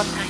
For